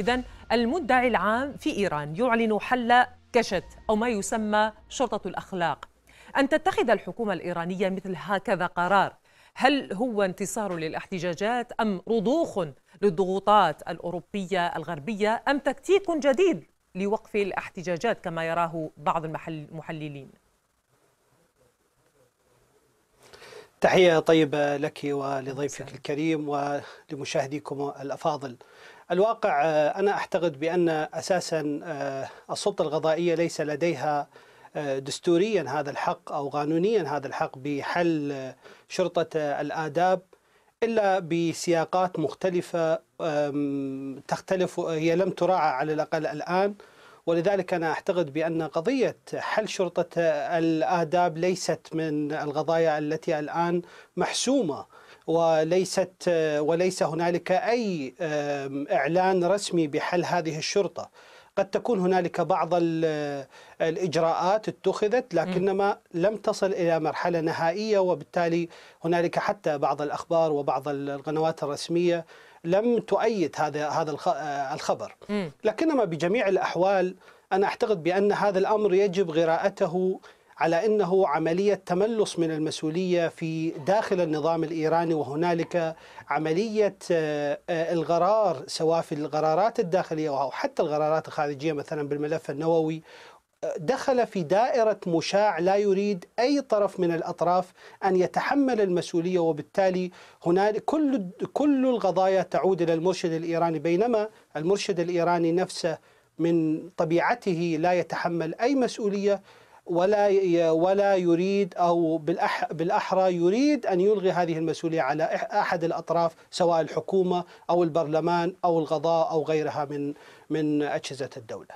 إذا المدعي العام في إيران يعلن حل كشت أو ما يسمى شرطة الأخلاق. أن تتخذ الحكومة الإيرانية مثل هكذا قرار. هل هو انتصار للاحتجاجات أم رضوخ للضغوطات الأوروبية الغربية أم تكتيك جديد لوقف الاحتجاجات كما يراه بعض المحللين؟ تحية طيبة لك ولضيفك الكريم ولمشاهديكم الأفاضل. الواقع أنا أعتقد بأن أساسا السلطة الغضائية ليس لديها دستوريا هذا الحق أو قانونيا هذا الحق بحل شرطة الآداب إلا بسياقات مختلفة تختلف هي لم تراعى على الأقل الآن. ولذلك أنا أعتقد بأن قضية حل شرطة الآداب ليست من القضايا التي الآن محسومة. وليست وليس هنالك أي إعلان رسمي بحل هذه الشرطة. قد تكون هنالك بعض الإجراءات اتخذت لكنما لم تصل إلى مرحلة نهائية وبالتالي هنالك حتى بعض الأخبار وبعض القنوات الرسمية لم تؤيد هذا هذا الخبر. لكنما بجميع الأحوال أنا أعتقد بأن هذا الأمر يجب قراءته على إنه عملية تملص من المسؤولية في داخل النظام الإيراني وهنالك عملية القرار سواء في القرارات الداخلية أو حتى القرارات الخارجية مثلا بالملف النووي دخل في دائرة مشاع لا يريد أي طرف من الأطراف أن يتحمل المسؤولية وبالتالي هنالك كل كل القضايا تعود إلى المرشد الإيراني بينما المرشد الإيراني نفسه من طبيعته لا يتحمل أي مسؤولية. ولا ولا يريد أو بالأحرى يريد أن يلغي هذه المسؤولية على أحد الأطراف سواء الحكومة أو البرلمان أو القضاء أو غيرها من من أجهزة الدولة.